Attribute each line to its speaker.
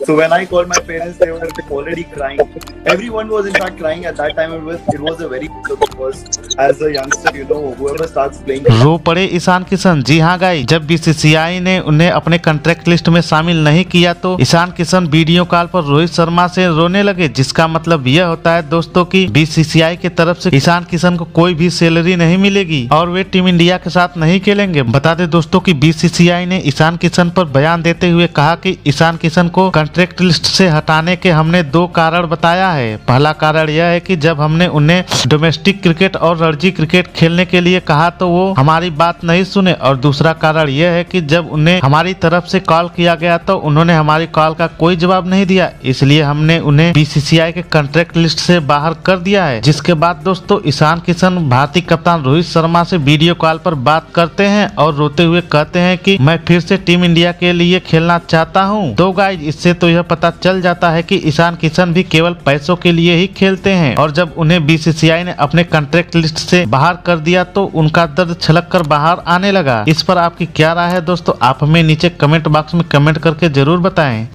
Speaker 1: So when I called my parents, they were already crying. Everyone was in fact crying at that time. It was it was a very because as a youngster, you know, whoever starts playing.
Speaker 2: रो पड़े ईशान किशन जी हाँ गाई जब BCCI ने उन्हें अपने contract list में शामिल नहीं किया तो ईशान किशन वीडियो कॉल पर रोहित शर्मा से रोने लगे जिसका मतलब यह होता है दोस्तों की बीसीसीआई की तरफ़ से ईशान किशन को कोई भी सैलरी नहीं मिलेगी और वे टीम इंडिया के साथ नहीं खेलेंगे बता दे दोस्तों की बीसीसीआई ने ईशान किशन पर बयान देते हुए कहा की ईशान किशन को कॉन्ट्रैक्ट लिस्ट से हटाने के हमने दो कारण बताया है। पहला कारण यह है कि जब हमने उन्हें डोमेस्टिक क्रिकेट और रणजी क्रिकेट खेलने के लिए कहा तो वो हमारी बात नहीं सुने। और दूसरा कारण यह है कि जब उन्हें हमारी तरफ़ से कॉल किया गया तो उन्होंने हमारी कॉल का कोई जवाब नहीं दिया। इसलिए हमने उन्हें बीसीसीआई के कॉन्ट्रैक्ट लिस्ट से बाहर कर दिया है। जिसके बाद दोस्तों, ईशान किशन, भारतीय कप्तान रोहित शर्मा से वीडियो कॉल पर बात करते हैं और रोते हुए कहते हैं कि, मैं फिर से टीम इंडिया के लिए खेलना चाहता हूँ। तो गाइज़ इससे तो यह पता चल जाता है कि ईशान किशन भी केवल पैसों के लिए ही खेलते हैं। और जब उन्हें बीसीसीआई ने अपने कॉन्ट्रैक्ट लिस्ट से बाहर कर दिया तो उनका दर्द छलक कर बाहर आने लगा। इस पर आपकी क्या राय है दोस्तों? आप हमें नीचे कमेंट बॉक्स में कमेंट करके ज़रूर बताएँ।